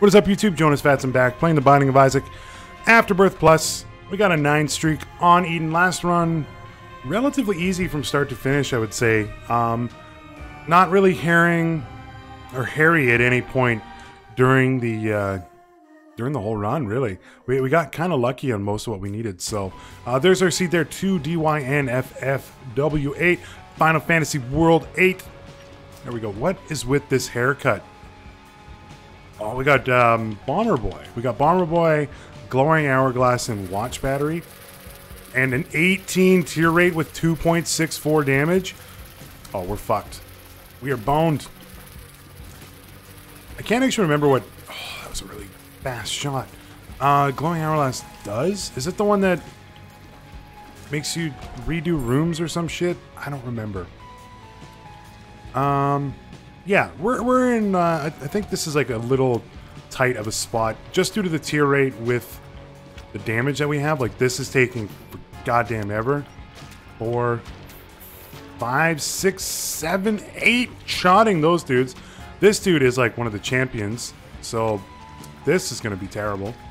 What is up, YouTube? Jonus Fatson back, playing the Binding of Isaac Afterbirth Plus. We got a 9 streak on Eden. Last run, relatively easy from start to finish, I would say. Um, not really herring or hairy at any point during the uh, during the whole run, really. We, we got kind of lucky on most of what we needed. So uh, there's our seed there, 2 DYNFFW8, Final Fantasy World 8. There we go. What is with this haircut? Oh, we got um, Bomber Boy. We got Bomber Boy, Glowing Hourglass, and Watch Battery. And an 18 tear rate with 2.64 damage. Oh, we're fucked. We are boned. I can't actually remember what... Oh, that was a really fast shot. Uh, Glowing Hourglass does? Is it the one that makes you redo rooms or some shit? I don't remember. Um, yeah, we're, we're in, uh, I think this is like a little tight of a spot just due to the tear rate with the damage that we have. Like this is taking goddamn ever. Four, five, six, seven, eight shotting those dudes. This dude is like one of the champions, so this is to be terrible.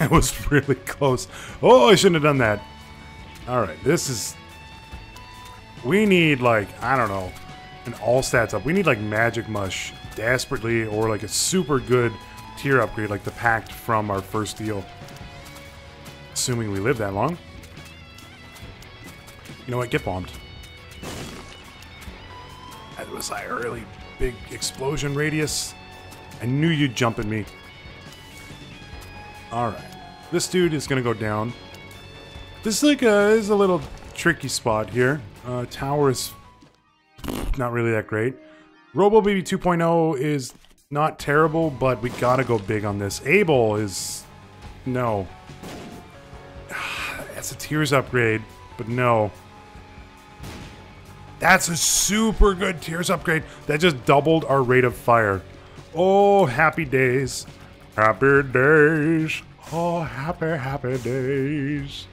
That was really close. Oh, I shouldn't have done that. All right, this is... We need, like, I don't know, an all stats up. We need, like, Magic Mush desperately or, like, a super good tear upgrade like the Pact from our first deal. Assuming we live that long. You know what? Get bombed. That was like a really big explosion radius. I knew you'd jump at me. Alright. This dude is going to go down. This is like a, is a little tricky spot here. Uh, tower is not really that great. Robo Baby 2.0 is not terrible, but we gotta go big on this. Abel is... No. That's a Tears upgrade, but no. That's a super good Tears upgrade. That just doubled our rate of fire. Oh, happy days. Happy days. Oh, happy, happy days.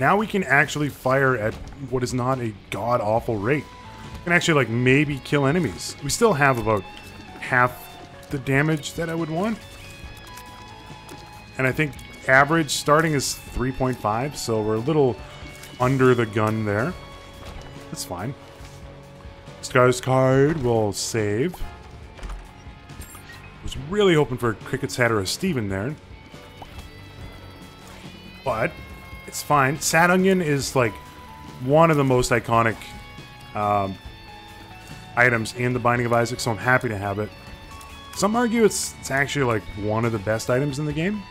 Now we can actually fire at what is not a god-awful rate. We can actually, like, maybe kill enemies. We still have about half the damage that I would want. And I think average starting is 3.5, so we're a little under the gun there. That's fine. Sky's card will save. Was really hoping for a Cricket's Head or a Steven there. But it's fine. Sad Onion is like one of the most iconic um, items in the Binding of Isaac, so I'm happy to have it. Some argue it's, it's actually like one of the best items in the game.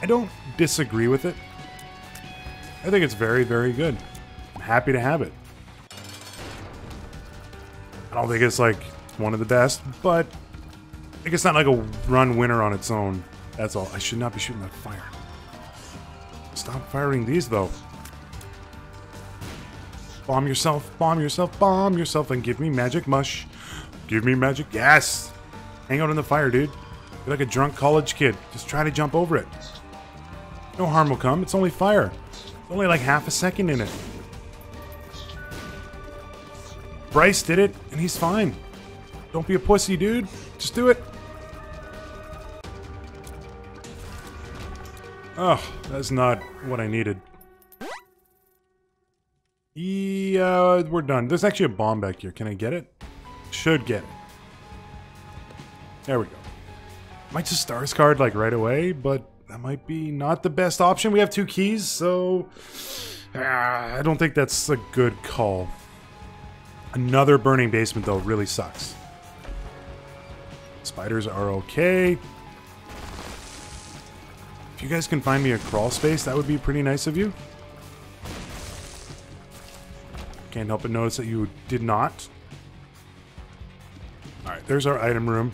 I don't disagree with it. I think it's very, very good. I'm happy to have it. I don't think it's like one of the best, but I think it's not like a run winner on its own. That's all. I should not be shooting that fire. Stop firing these, though. Bomb yourself, bomb yourself, bomb yourself, and give me magic mush. Give me magic. Yes! Hang out in the fire, dude. You're like a drunk college kid. Just try to jump over it. No harm will come. It's only fire. It's only like half a second in it. Bryce did it, and he's fine. Don't be a pussy, dude. Just do it. Oh, that's not what I needed. Yeah, we're done. There's actually a bomb back here. Can I get it? Should get it. There we go. Might just stars card like right away, but that might be not the best option. We have two keys, so uh, I don't think that's a good call. Another burning basement, though, really sucks. Spiders are okay. You guys can find me a crawl space, that would be pretty nice of you. Can't help but notice that you did not. Alright, there's our item room.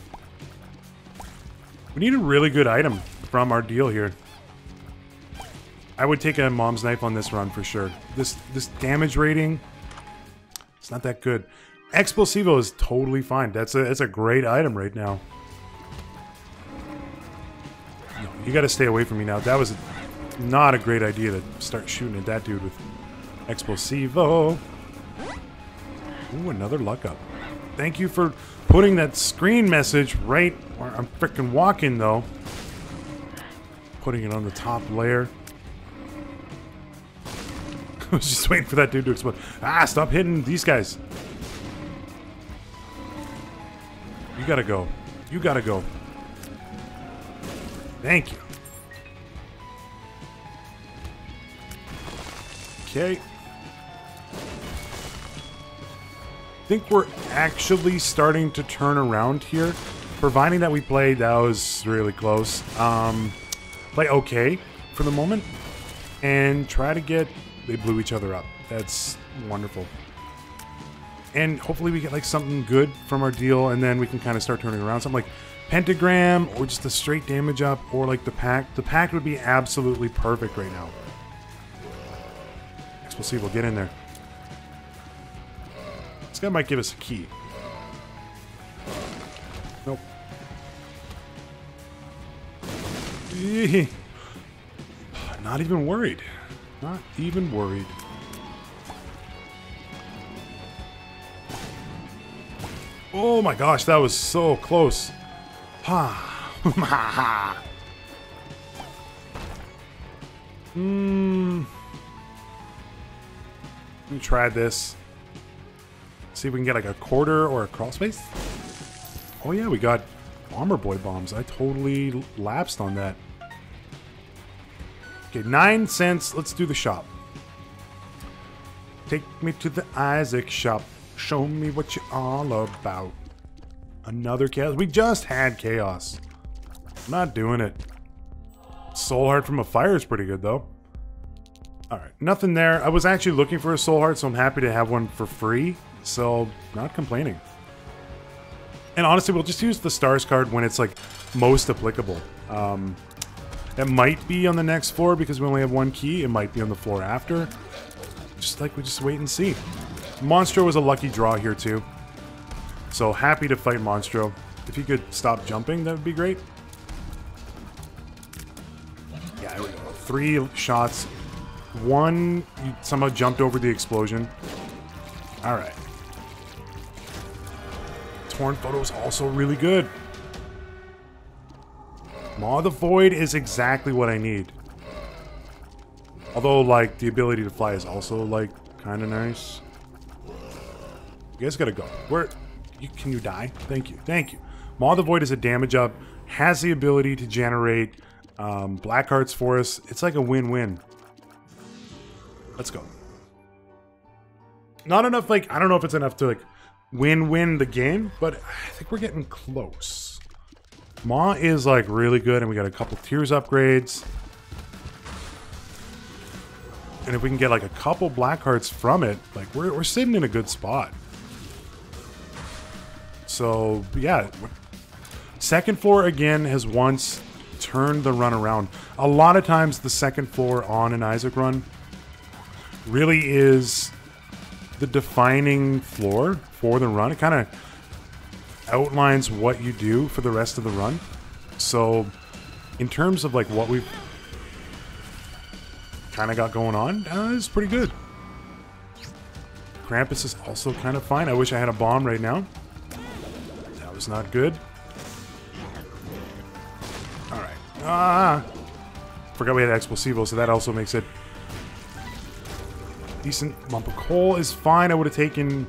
We need a really good item from our deal here. I would take a mom's knife on this run for sure. This this damage rating, it's not that good. Explosivo is totally fine. That's a that's a great item right now. You got to stay away from me now. That was not a great idea to start shooting at that dude with Explosivo. Ooh, another luck up. Thank you for putting that screen message right where I'm freaking walking, though. Putting it on the top layer. I was just waiting for that dude to explode. Ah, stop hitting these guys. You gotta go. You gotta go. Thank you. Okay. I think we're actually starting to turn around here. Providing that we played, that was really close. Um, play okay for the moment. And try to get... They blew each other up. That's wonderful. And hopefully we get like something good from our deal and then we can kind of start turning around. Something like Pentagram or just a straight damage up or like the Pact. The Pact would be absolutely perfect right now. Guess we'll see. We'll get in there. This guy might give us a key. Nope. Not even worried. Not even worried. Oh my gosh, that was so close. Ha. Hmm. Let me try this. See if we can get like a quarter or a crawl. Oh yeah, we got armor boy bombs. I totally lapsed on that. Okay, nine cents. Let's do the shop. Take me to the Isaac shop. Show me what you're all about. Another chaos. We just had chaos. I'm not doing it. Soul heart from a fire is pretty good though. Alright, nothing there. I was actually looking for a soul heart, so I'm happy to have one for free. So, not complaining. And honestly, we'll just use the stars card when it's like most applicable. Um, it might be on the next floor because we only have one key. It might be on the floor after. Just like we just wait and see. Monstro was a lucky draw here too. So happy to fight Monstro. If he could stop jumping, that would be great. Yeah, there we go. Three shots. One, you somehow jumped over the explosion. Alright. Torn Photo is also really good. Maw the Void is exactly what I need. Although, like, the ability to fly is also, like, kind of nice. You guys gotta go. Where... You, can you die? Thank you. Thank you. Maw the Void is a damage up. Has the ability to generate um, black hearts for us. It's like a win-win. Let's go. Not enough, like, I don't know if it's enough to, like, win-win the game, but I think we're getting close. Maw is like really good, and we got a couple tears upgrades. And if we can get like a couple black hearts from it, like we're, we're sitting in a good spot. So yeah, second floor again has once turned the run around. A lot of times the second floor on an Isaac run really is the defining floor for the run. It kind of outlines what you do for the rest of the run. So, in terms of like what we've kind of got going on, uh, it's pretty good. Krampus is also kind of fine. I wish I had a bomb right now. Was not good. Alright. Ah! Forgot we had Explosivo, so that also makes it decent lump of coal is fine. I would have taken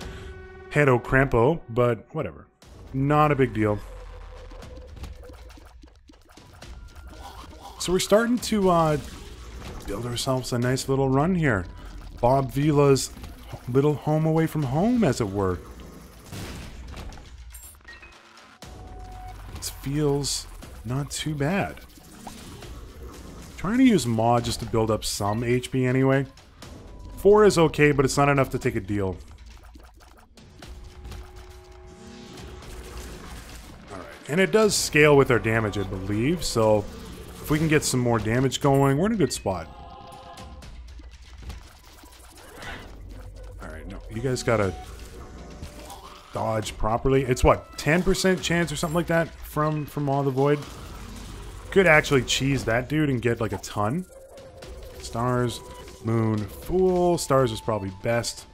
Pedo Crampo, but whatever. Not a big deal. So we're starting to uh, build ourselves a nice little run here. Bob Vila's little home away from home, as it were. Feels not too bad. Trying to use Maw just to build up some HP anyway. Four is okay, but it's not enough to take a deal. Alright, and it does scale with our damage, I believe, so if we can get some more damage going, we're in a good spot. Alright, no, you guys gotta dodge properly. It's what, 10% chance or something like that from, from Maw the Void? Could actually cheese that dude and get like a ton. Stars. Moon, Fool. Stars is probably best.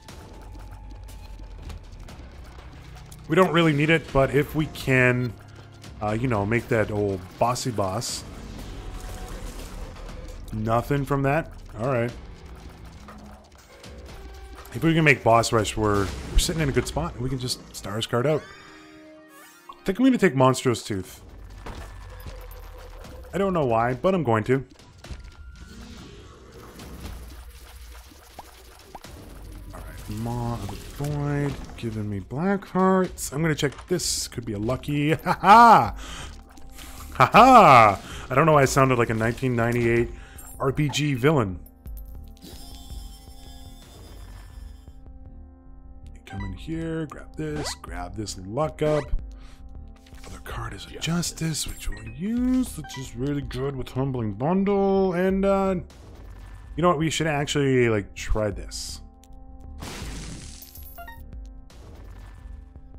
We don't really need it, but if we can, uh, you know, make that old bossy boss. Nothing from that? Alright. If we can make boss rush, we're, we're sitting in a good spot. And we can just stars card out. I think I'm going to take Monstrous Tooth. I don't know why, but I'm going to. Alright, Maw of the Void, giving me black hearts. I'm gonna check this. Could be a lucky. Ha ha! Ha ha! I don't know why I sounded like a 1998 RPG villain. Come in here, grab this, grab this luck up. Card is a justice, which we'll use, which is really good with humbling bundle. And uh, you know what? We should actually like try this.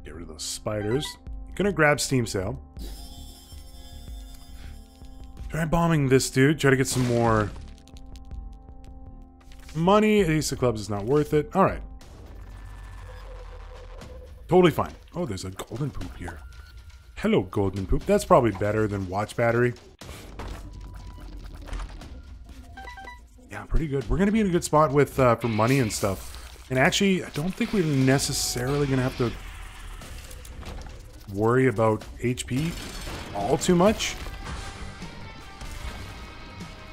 Get rid of those spiders. Gonna grab Steam Sale. Try bombing this dude. Try to get some more money. Ace of Clubs is not worth it. All right. Totally fine. Oh, there's a golden poop here. Hello, golden poop. That's probably better than watch battery. Yeah, pretty good. We're going to be in a good spot with uh, for money and stuff. And actually, I don't think we're necessarily going to have to worry about HP all too much.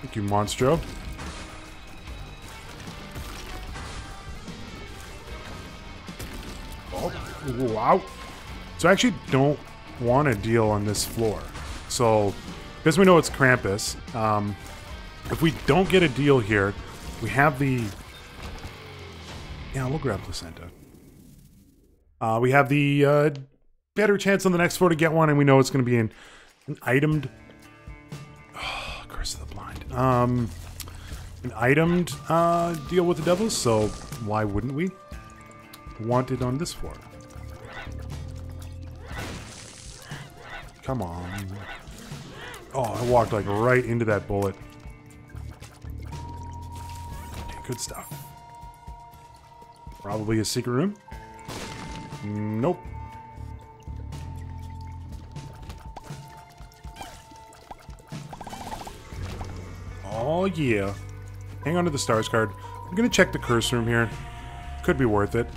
Thank you, Monstro. Oh, wow. So I actually don't want to deal on this floor. So, because we know it's Krampus, um, if we don't get a deal here, we have the... Yeah, we'll grab Placenta. Uh, we have the uh, better chance on the next floor to get one, and we know it's going to be an, an itemed... Oh, Curse of the Blind. Um, an itemed uh, deal with the devils, so why wouldn't we? Want it on this floor. Come on. Oh, I walked like right into that bullet. Okay, good stuff. Probably a secret room. Nope. Oh yeah. Hang on to the stars card. I'm gonna check the curse room here. Could be worth it.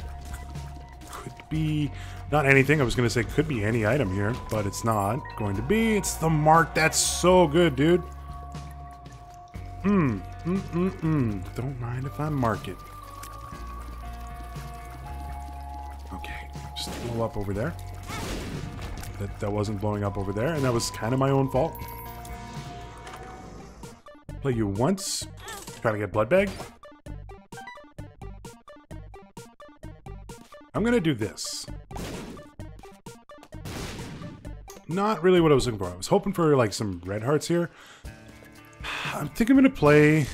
Could be not anything. I was going to say could be any item here, but it's not going to be. It's the mark. That's so good, dude. Hmm. Mm, mm, mm. Don't mind if I mark it. Okay. Just blow up over there. That, that wasn't blowing up over there, and that was kind of my own fault. Play you once. Try to get blood bag. I'm gonna do this. Not really what I was looking for. I was hoping for like some red hearts here. I think I'm gonna play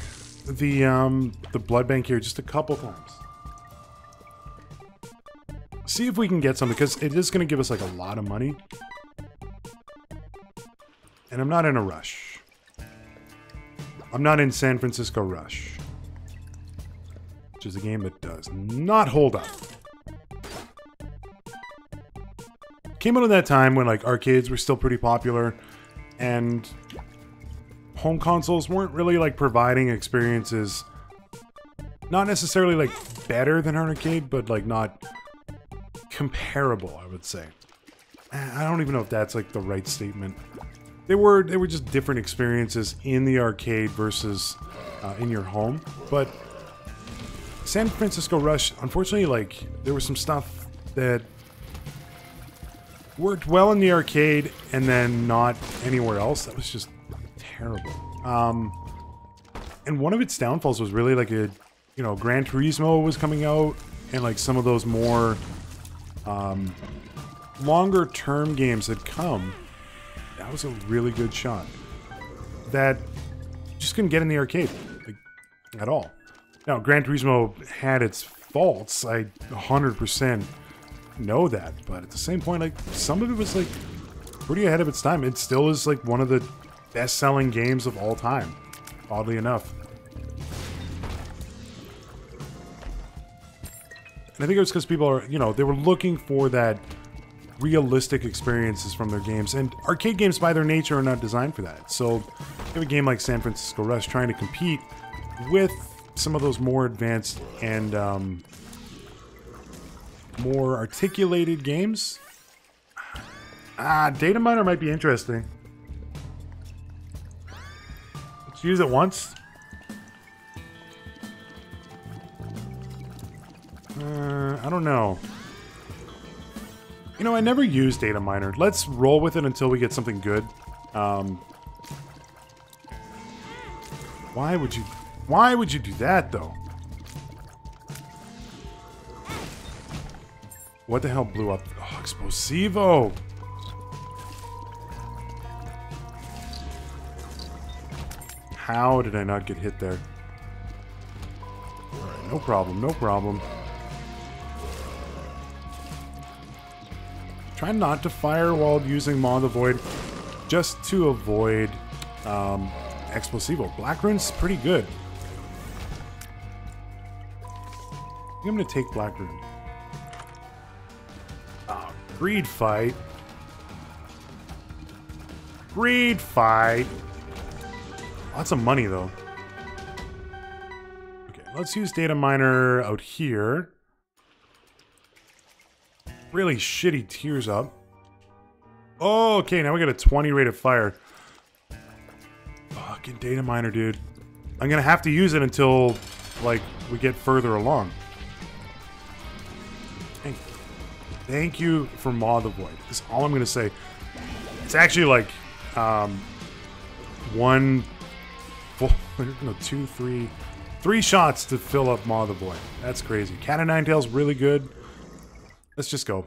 the um, the blood bank here just a couple times. See if we can get some because it is gonna give us like a lot of money. And I'm not in a rush. I'm not in San Francisco Rush. Which is a game that does not hold up. Came out of that time when like arcades were still pretty popular and home consoles weren't really like providing experiences not necessarily like better than an arcade but like not comparable i would say. I don't even know if that's like the right statement. They were they were just different experiences in the arcade versus uh, in your home but san francisco rush unfortunately like there was some stuff that worked well in the arcade and then not anywhere else. That was just terrible. Um, and one of its downfalls was really like a, you know, Gran Turismo was coming out and like some of those more um, longer term games had come. That was a really good shot. That just couldn't get in the arcade like, at all. Now, Gran Turismo had its faults. I 100% know that, but at the same point, like some of it was like pretty ahead of its time. It still is like one of the best-selling games of all time, oddly enough. And I think it was because people are, you know, they were looking for that realistic experiences from their games. And arcade games, by their nature, are not designed for that. So, you have a game like San Francisco Rush trying to compete with some of those more advanced and um, more articulated games. Ah, data miner might be interesting. Let's use it once. Uh, I don't know. You know, I never use data miner. Let's roll with it until we get something good. Um, why would you... Why would you do that, though? What the hell blew up? Oh, Explosivo! How did I not get hit there? No problem, no problem. Try not to fire while using Maw the Void, just to avoid um, Explosivo. Black Rune's pretty good. I am going to take Black Rune. Greed fight. Greed fight. Lots of money, though. Okay, let's use Data Miner out here really shitty tears up. Oh, okay, now we got a 20 rate of fire. Fucking data miner, dude. I'm gonna have to use it until, like, we get further along. Thank you for Maw the Void. That's all I'm gonna say. It's actually like, um, one, four, no, two, three, three shots to fill up Maw the Void. That's crazy. Cat of Nine Tails, really good. Let's just go.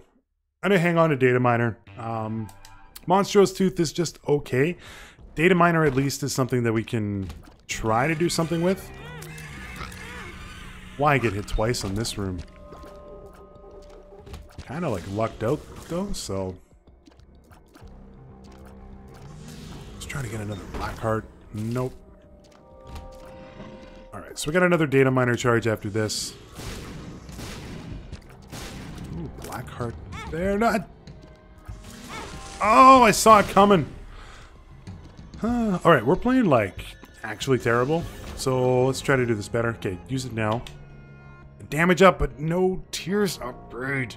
I'm gonna hang on to Data Miner. Um, Monstrous Tooth is just okay. Data Miner at least is something that we can try to do something with. Why get hit twice on this room? Kind of like lucked out though, so... Let's try to get another Black Heart. Nope. Alright, so we got another Data Miner charge after this. Blackheart there. Not. Oh, I saw it coming. Huh. All right, we're playing like actually terrible. So let's try to do this better. Okay, use it now. Damage up, but no tears upgrade.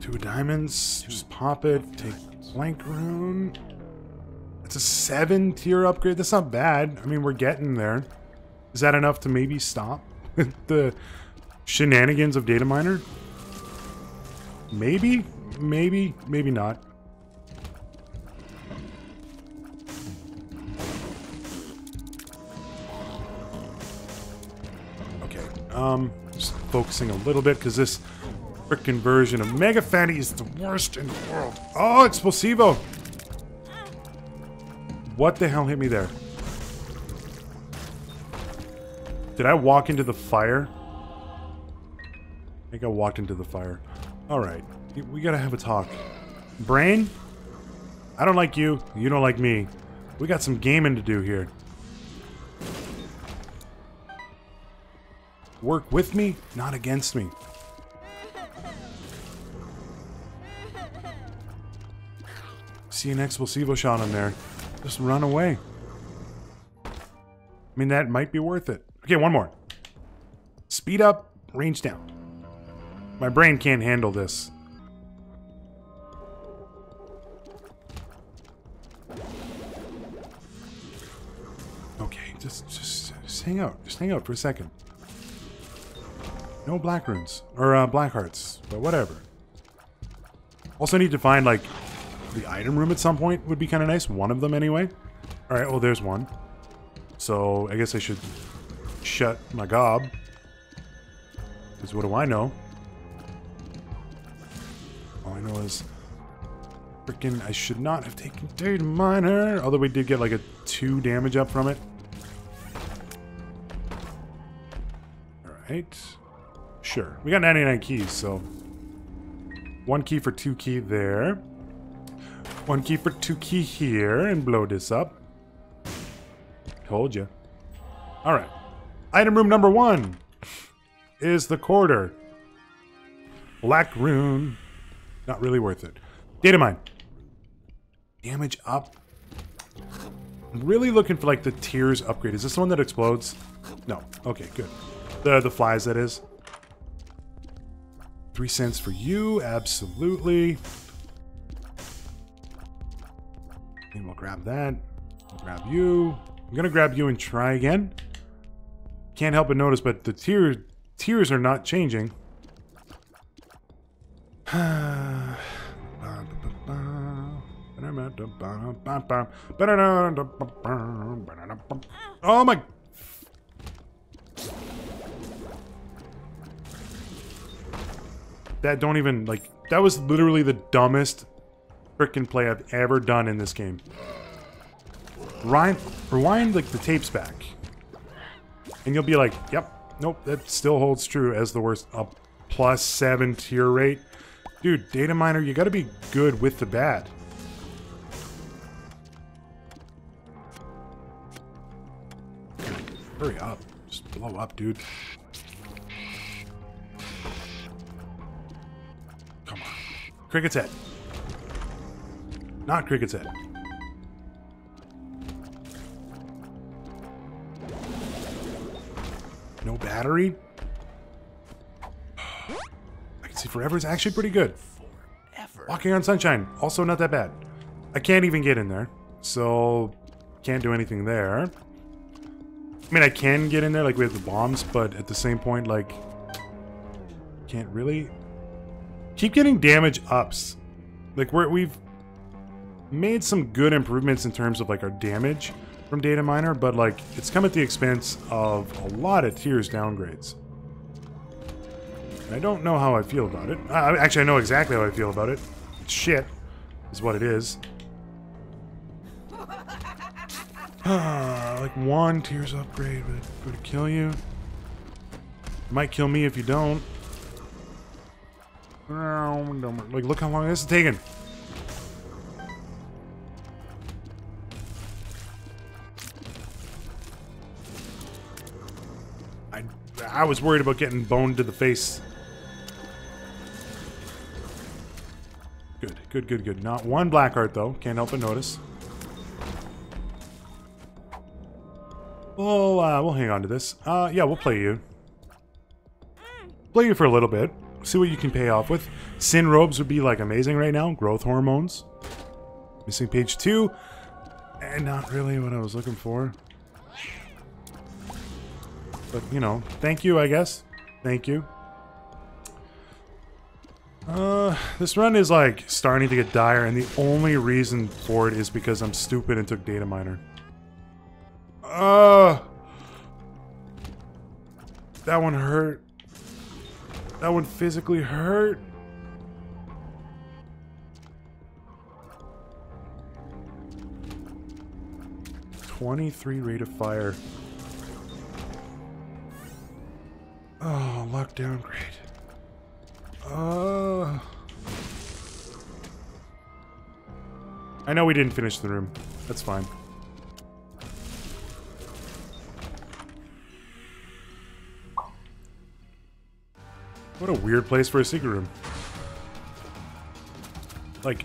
Two diamonds. Just pop it. Take Flank rune. It's a seven tear upgrade. That's not bad. I mean, we're getting there. Is that enough to maybe stop the shenanigans of data miner? Maybe, maybe, maybe not. Okay, um, just focusing a little bit because this frickin' version of Mega Fatty is the worst in the world. Oh, Explosivo! What the hell hit me there? Did I walk into the fire? I think I walked into the fire. Alright, we gotta have a talk. Brain? I don't like you, you don't like me. We got some gaming to do here. Work with me, not against me. See an explosivo shot on there. Just run away. I mean, that might be worth it. Okay, one more. Speed up, range down. My brain can't handle this. Okay, just, just, just hang out. Just hang out for a second. No black runes. Or, uh, black hearts. But whatever. Also need to find, like, the item room at some point would be kind of nice. One of them, anyway. Alright, well, there's one. So, I guess I should shut my gob. Because what do I know? All I know is... Freaking, I should not have taken Data Miner. Although we did get like a 2 damage up from it. Alright. Sure. We got 99 keys, so... One key for two key there. One key for two key here and blow this up. Told you. All right. Item room number one is the quarter. Black rune. Not really worth it. Data mine. Damage up. I'm really looking for like the tears upgrade. Is this the one that explodes? No. Okay, good. The the flies that is. Three cents for you, absolutely. And we'll grab that. Grab you. I'm gonna grab you and try again. Can't help but notice, but the tears tears are not changing. Oh my That don't even, like, that was literally the dumbest freaking play I've ever done in this game. Rewind, rewind, like, the tapes back. And you'll be like, yep, nope, that still holds true as the worst. A plus seven tear rate. Dude, data miner, you gotta be good with the bad. Hurry up. Just blow up, dude. Come on. Cricket's head. Not Cricket's head. No battery? I can see forever is actually pretty good. Walking on sunshine, also not that bad. I can't even get in there, so can't do anything there. I mean, I can get in there, like, we have the bombs, but at the same point, like, can't really keep getting damage ups. Like we're, we've made some good improvements in terms of like our damage from Data Miner, but like it's come at the expense of a lot of tears downgrades. I don't know how I feel about it. Uh, actually, I know exactly how I feel about it. It's shit, is what it is. like one tears upgrade would, would kill you. Might kill me if you don't. Like, look how long this is taking. I was worried about getting boned to the face. Good, good, good, good. Not one black heart, though. Can't help but notice. We'll, uh, we'll hang on to this. Uh, yeah, we'll play you. Play you for a little bit see what you can pay off with. Sin robes would be like amazing right now. Growth hormones. Missing page two. And not really what I was looking for. But, you know, thank you, I guess. Thank you. Uh, this run is like starting to get dire, and the only reason for it is because I'm stupid and took data miner. Uh, that one hurt. That one physically hurt. Twenty-three rate of fire. Oh, lockdown grade. Uh. I know we didn't finish the room. That's fine. What a weird place for a secret room. Like,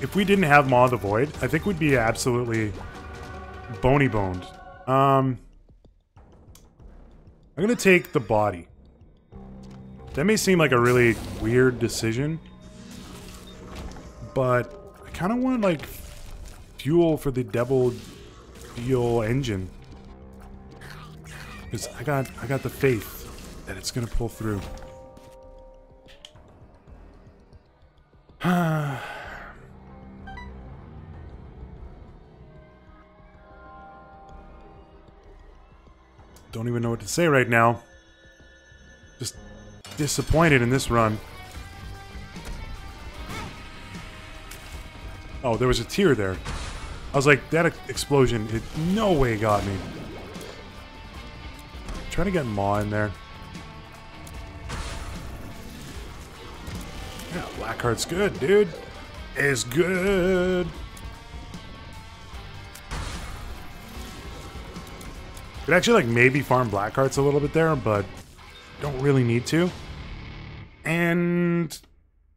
if we didn't have Maw the Void, I think we'd be absolutely bony boned. Um, I'm gonna take the body. That may seem like a really weird decision, but I kind of want like fuel for the Devil Deal engine because I got I got the faith that it's gonna pull through. Don't even know what to say right now. Just disappointed in this run. Oh, there was a tear there. I was like, that explosion, it no way got me. Trying to get Maw in there. Yeah, Blackheart's good, dude. is good. Could actually like maybe farm black hearts a little bit there, but don't really need to. And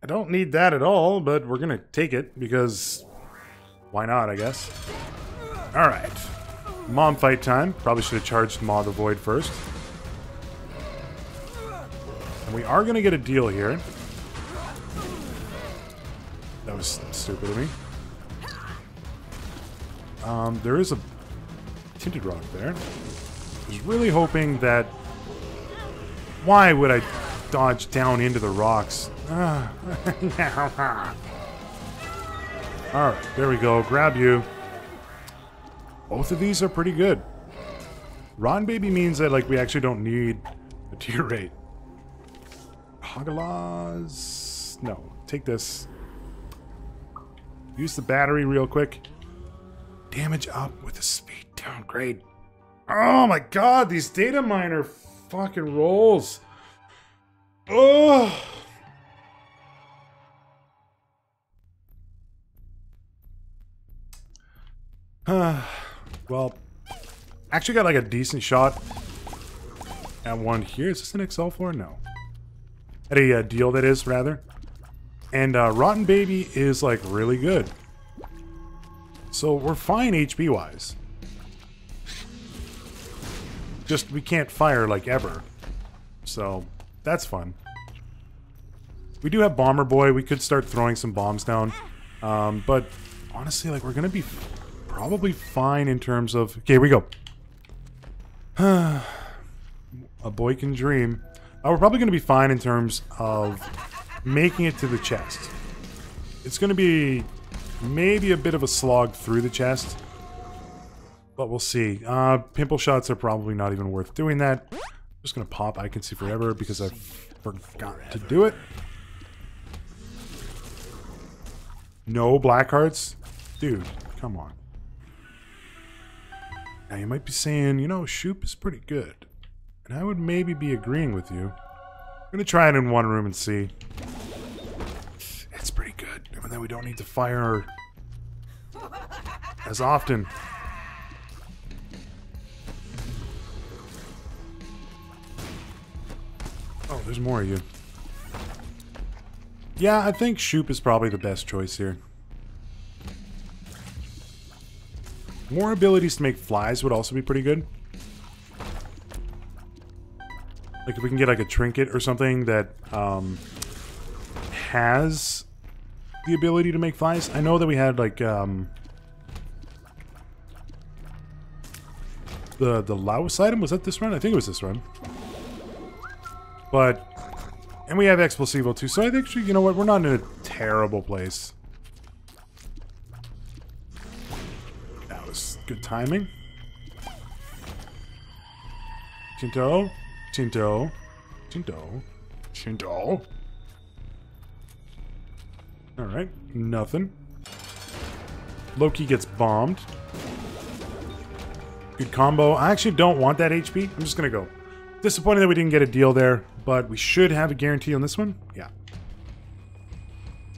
I don't need that at all, but we're gonna take it because why not, I guess. Alright. Mom fight time. Probably should have charged Maw the Void first. And we are gonna get a deal here. That was stupid of me. Um, there is a tinted rock there. Was really hoping that... Why would I dodge down into the rocks? Alright, there we go. Grab you. Both of these are pretty good. Rotten Baby means that like we actually don't need a tear rate. Hagalaz... No, take this. Use the battery real quick. Damage up with a speed down. Oh my god, these data miner fucking rolls. Oh. well, actually got like a decent shot at one here. Is this an XL4? No. At a uh, deal, that is, rather. And uh, Rotten Baby is like really good. So we're fine HP-wise. Just we can't fire like ever. So that's fun. We do have Bomber Boy. We could start throwing some bombs down. Um, but honestly, like we're going to be probably fine in terms of... Okay, here we go. A boy can dream. Uh, we're probably going to be fine in terms of making it to the chest. It's going to be maybe a bit of a slog through the chest. But we'll see. Uh, pimple shots are probably not even worth doing that. I'm just going to pop I Can See Forever because I forgot to do it. No black hearts? Dude, come on. Now you might be saying, you know, Shoop is pretty good. And I would maybe be agreeing with you. I'm going to try it in one room and see. It's pretty good. Even though we don't need to fire as often. There's more of you. Yeah, I think Shoop is probably the best choice here. More abilities to make flies would also be pretty good. Like if we can get like a trinket or something that um, has the ability to make flies. I know that we had like um, the the Laos item. Was that this run? I think it was this run. But and we have Explosivo too. So I think you know what, we're not in a terrible place. That was good timing. Tinto. Tinto. Tinto. Tinto. Alright, nothing. Loki gets bombed. Good combo. I actually don't want that HP. I'm just gonna go. Disappointed that we didn't get a deal there, but we should have a guarantee on this one. Yeah.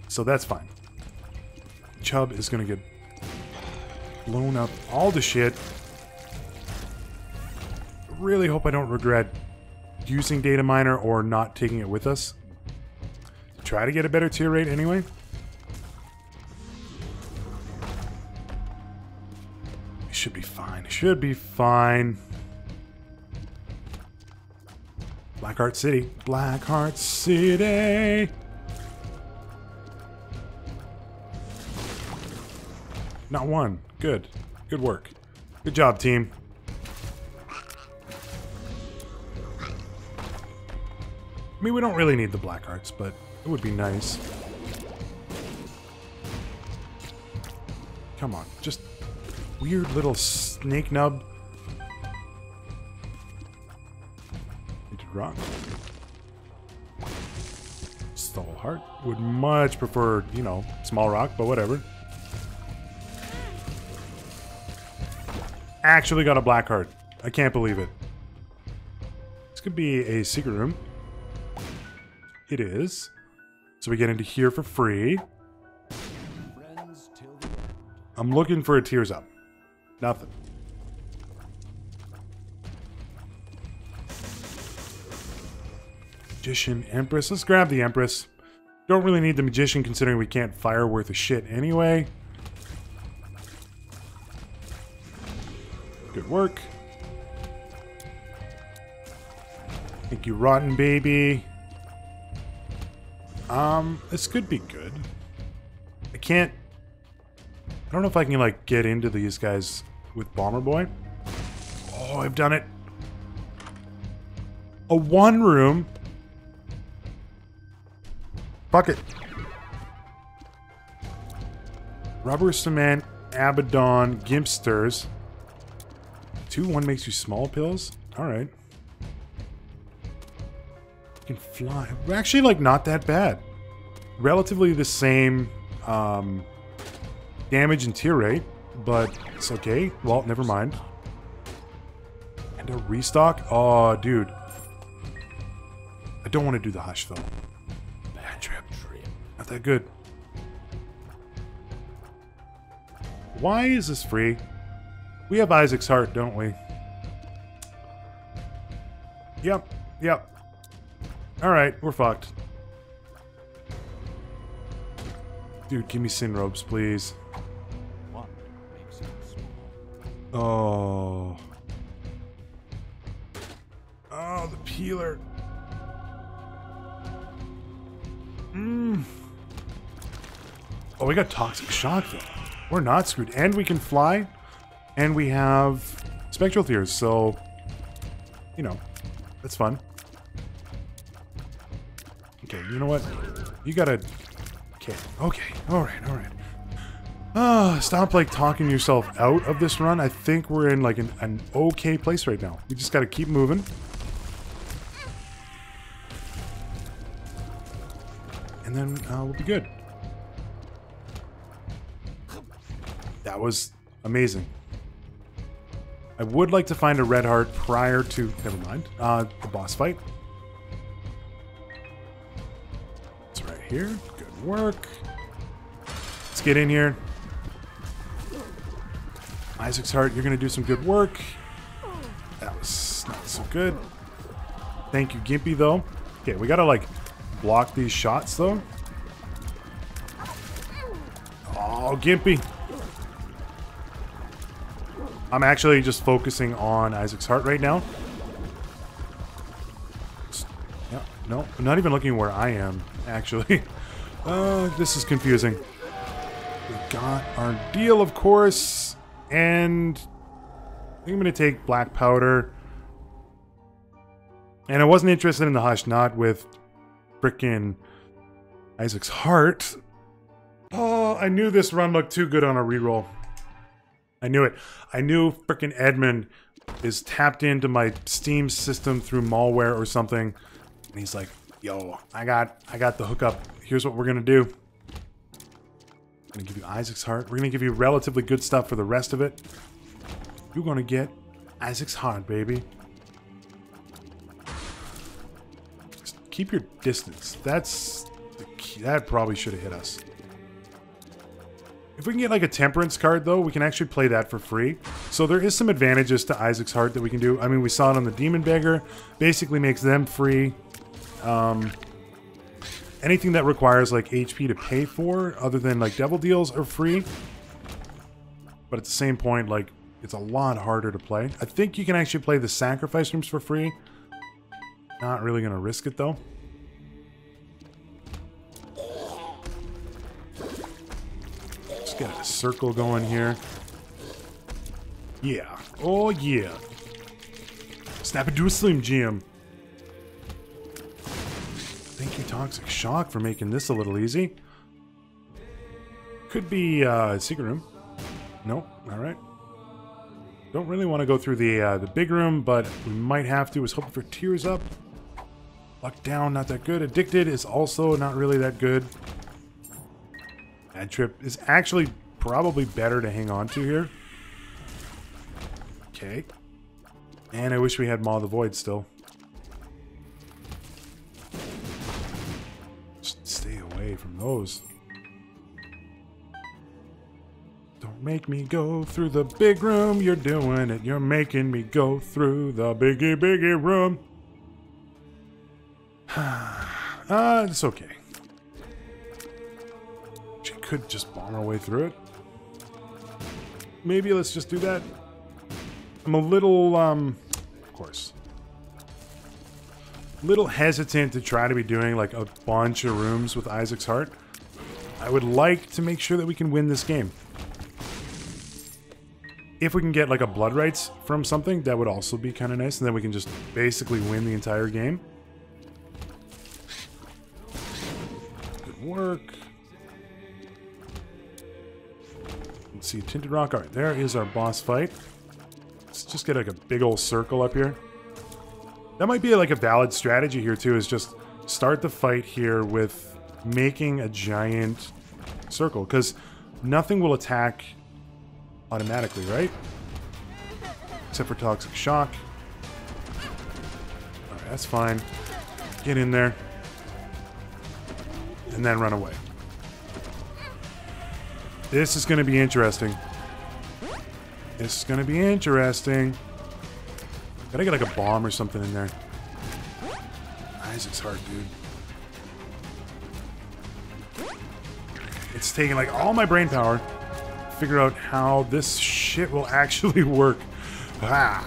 So that's fine. Chub is gonna get blown up all the shit. Really hope I don't regret using data miner or not taking it with us. Try to get a better tear rate anyway. It should be fine. It should be fine. Blackheart City. Blackheart City. Not one. Good. Good work. Good job, team. I mean, we don't really need the black hearts, but it would be nice. Come on, just weird little snake nub. Rock. Stall heart. Would much prefer, you know, small rock, but whatever. Actually got a black heart. I can't believe it. This could be a secret room. It is. So we get into here for free. I'm looking for a tears up. Nothing. Magician, Empress. Let's grab the Empress. Don't really need the Magician considering we can't fire worth a shit anyway. Good work. Thank you, Rotten Baby. Um, this could be good. I can't... I don't know if I can, like, get into these guys with Bomber Boy. Oh, I've done it. A one room. Fuck it. Rubber cement, Abaddon, Gimpsters. Two, one makes you small pills? Alright. You Can fly. Actually, like, not that bad. Relatively the same um, damage and tear rate, but it's okay. Well, never mind. And a restock? Oh, dude. I don't want to do the hush, though. Not that good. Why is this free? We have Isaac's heart, don't we? Yep, yep. Alright, we're fucked. Dude, give me sin robes, please. Oh. Oh, the peeler. Mmm. Oh, we got Toxic Shock, though. We're not screwed. And we can fly. And we have Spectral Tears, so... You know, that's fun. Okay, you know what? You gotta... Okay, okay, alright, alright. Ah, stop, like, talking yourself out of this run. I think we're in, like, an, an okay place right now. We just gotta keep moving. And then uh, we'll be good. That was amazing. I would like to find a red heart prior to... Never mind. Uh, the boss fight. It's right here. Good work. Let's get in here. Isaac's Heart, you're going to do some good work. That was not so good. Thank you, Gimpy, though. Okay, we got to, like, block these shots, though. Oh, Gimpy. I'm actually just focusing on Isaac's Heart right now. Yeah, no, I'm not even looking where I am actually. Uh, this is confusing. We got our deal, of course, and I think I'm going to take black powder. And I wasn't interested in the hush, not with frickin' Isaac's heart. Oh, I knew this run looked too good on a reroll. I knew it. I knew frickin' Edmund is tapped into my Steam system through malware or something. And he's like, yo, I got I got the hookup. Here's what we're gonna do. I'm gonna give you Isaac's heart. We're gonna give you relatively good stuff for the rest of it. You're gonna get Isaac's heart, baby. Just keep your distance. That's the key. That probably should have hit us. If we can get like a temperance card though, we can actually play that for free. So there is some advantages to Isaac's Heart that we can do. I mean, we saw it on the Demon Beggar. Basically makes them free. Um, anything that requires like HP to pay for, other than like Devil Deals, are free. But at the same point, like it's a lot harder to play. I think you can actually play the Sacrifice Rooms for free. Not really gonna risk it though. Get a circle going here. Yeah. Oh yeah. Snap into a Slim Jim. Thank you, Toxic Shock, for making this a little easy. Could be uh, secret room. Nope. All right. Don't really want to go through the uh, the big room, but we might have to. Was hoping for tears up. Locked down, not that good. Addicted is also not really that good. Bad trip is actually probably better to hang on to here. Okay. And I wish we had Maw the Void still. Just stay away from those. Don't Make me go through the big room. You're doing it. You're making me go through the biggie, biggie room. uh, it's okay. Could just bomb our way through it. Maybe let's just do that. I'm a little, um, of course, little hesitant to try to be doing like a bunch of rooms with Isaac's Heart. I would like to make sure that we can win this game. If we can get like a blood rights from something, that would also be kind of nice, and then we can just basically win the entire game. Good work. Let's see, Tinted Rock. Alright, there is our boss fight. Let's just get like a big old circle up here. That might be like a valid strategy here too, is just start the fight here with making a giant circle, because nothing will attack automatically, right? Except for Toxic Shock. Alright, that's fine. Get in there. And then run away. This is going to be interesting. This is going to be interesting. Gotta get like a bomb or something in there. Isaac's hard, dude. It's taking like all my brain power to figure out how this shit will actually work. Ah.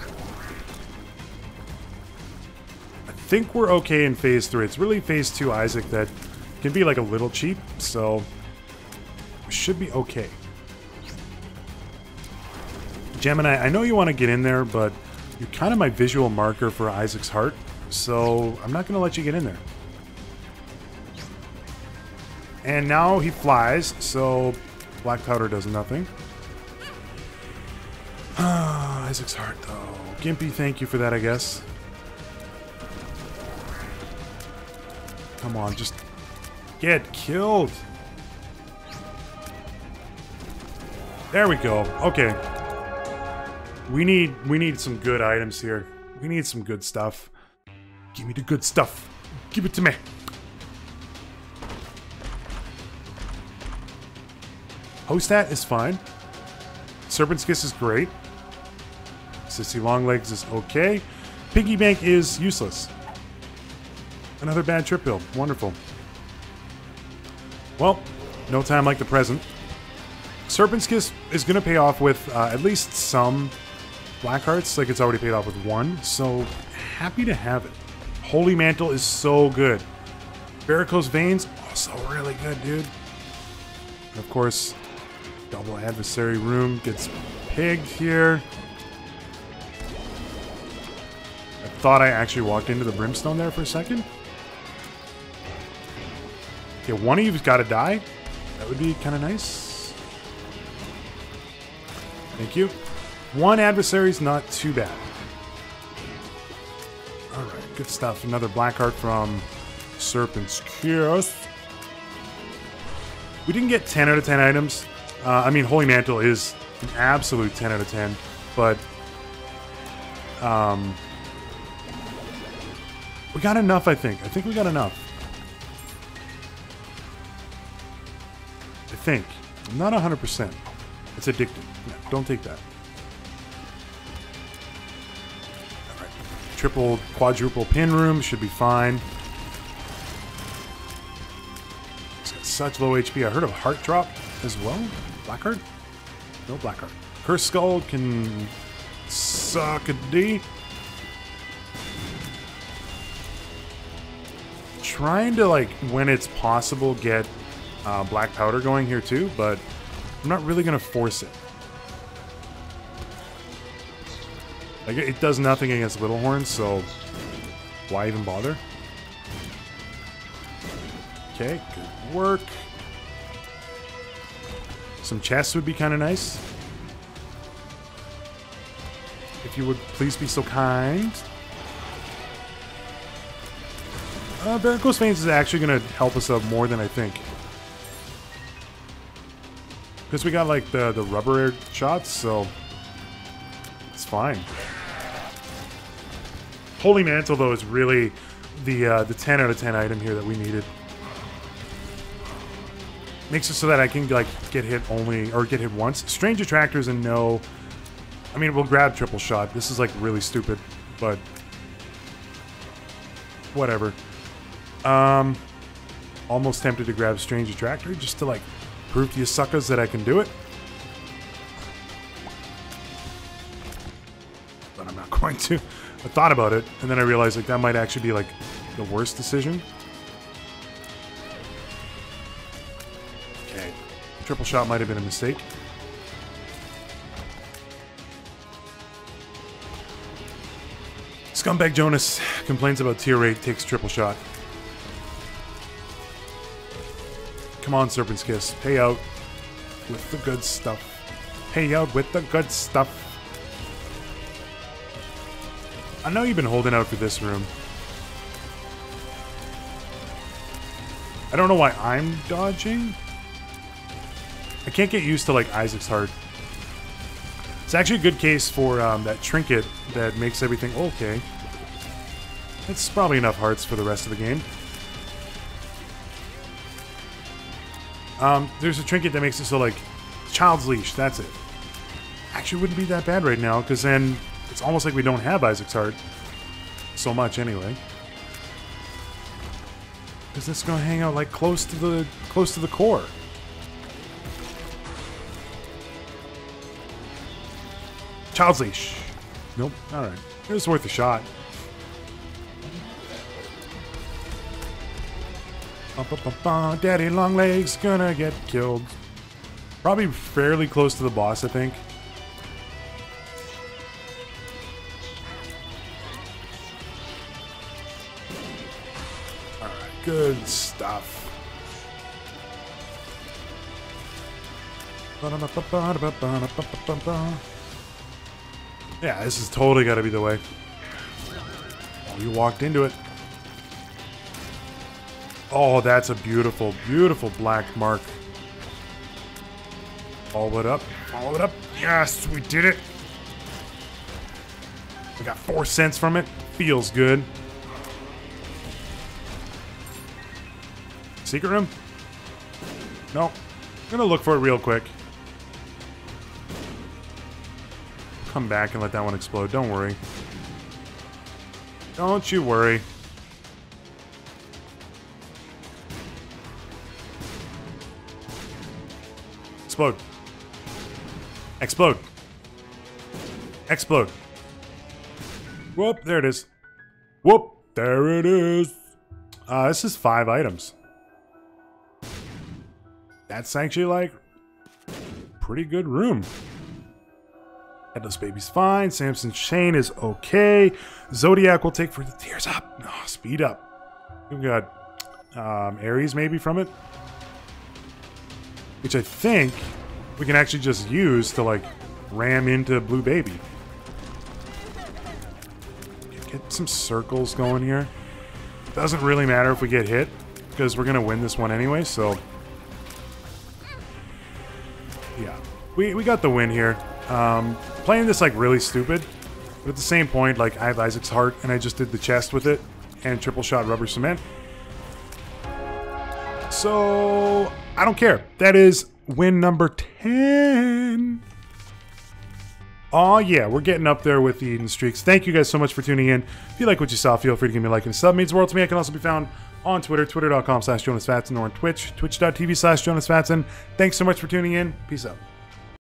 I think we're okay in phase three. It's really phase two Isaac that can be like a little cheap, so should be okay. Gemini, I know you want to get in there, but you're kind of my visual marker for Isaac's heart, so I'm not going to let you get in there. And now he flies, so Black Powder does nothing. Ah, Isaac's heart, though. Gimpy, thank you for that, I guess. Come on, just get killed. There we go. Okay. We need we need some good items here. We need some good stuff. Give me the good stuff. Give it to me. Host Hat is fine. Serpent's Kiss is great. Sissy Longlegs is okay. Piggy Bank is useless. Another bad trip bill. Wonderful. Well, no time like the present. Serpent's Kiss is going to pay off with uh, at least some Black Hearts, like it's already paid off with one, so happy to have it. Holy Mantle is so good. Varicose Veins, also really good, dude. And of course, Double Adversary Room gets pigged here. I thought I actually walked into the Brimstone there for a second. Okay, one of you's got to die. That would be kind of nice. Thank you. One adversary's not too bad. Alright, good stuff. Another Blackheart from Serpent's Kiss. We didn't get 10 out of 10 items. Uh, I mean, Holy Mantle is an absolute 10 out of 10, but um, we got enough, I think. I think we got enough. I think. I'm not 100%. It's addictive. No, don't take that. triple, quadruple pin room should be fine. It's got such low HP. I heard of Heart Drop as well. Blackheart? No Blackheart. Curse Skull can suck a D. Trying to, like, when it's possible, get uh, Black Powder going here too, but I'm not really going to force it. Like, it does nothing against Little Horns, so why even bother? Okay, good work. Some chests would be kind of nice. If you would please be so kind. Uh, Varicose Veins is actually going to help us out more than I think. Because we got, like, the, the rubber air shots, so... It's fine. Holy Mantle, though, is really the uh, the 10 out of 10 item here that we needed. makes it so that I can like get hit only or get hit once. Strange attractors and no. I mean, we'll grab triple shot. This is like really stupid, but whatever. Um, almost tempted to grab strange attractor just to like prove to you suckers that I can do it. But I'm not going to. I thought about it, and then I realized like that might actually be like the worst decision. Okay. Triple shot might have been a mistake. Scumbag Jonus complains about tear rate, takes triple shot. Come on, Serpent's Kiss. Pay out with the good stuff. Pay out with the good stuff. I know you've been holding out for this room. I don't know why I'm dodging. I can't get used to, like, Isaac's heart. It's actually a good case for um, that trinket that makes everything okay. It's probably enough hearts for the rest of the game. Um, there's a trinket that makes it so, like, Child's Leash, that's it. Actually, wouldn't be that bad right now, because then it's almost like we don't have Isaac's Heart. So much, anyway. Because this gonna hang out, like, close to the, close to the core? Child's Leash. Nope, alright. It was worth a shot. Daddy Longlegs gonna get killed. Probably fairly close to the boss, I think. Alright, good stuff. Yeah, this is totally gotta be the way. Oh, you walked into it. Oh, that's a beautiful, beautiful black mark. Follow it up. Follow it up. Yes, we did it. We got four cents from it. Feels good. Secret room? No. I'm gonna look for it real quick. Come back and let that one explode. Don't worry. Don't you worry. Explode. Explode. Explode. Whoop, there it is. Whoop, there it is. Uh, this is five items. That's actually like pretty good room. Headless Baby's fine. Samson's Chain is okay. Zodiac will take for the tears up. No, speed up. We've got um, Aries maybe from it which I think we can actually just use to like ram into Blue Baby. Get some circles going here. Doesn't really matter if we get hit because we're gonna win this one anyway. So yeah, we we got the win here. Um, playing this like really stupid, but at the same point, like I have Isaac's heart and I just did the chest with it and triple shot rubber cement. So I don't care. That is win number 10. Oh yeah, we're getting up there with the Eden streaks. Thank you guys so much for tuning in. If you like what you saw, feel free to give me a like and sub. Means world to me. I can also be found on Twitter, twitter.com slash Jonus or on Twitch, twitch.tv slash Jonus. Thanks so much for tuning in. Peace out.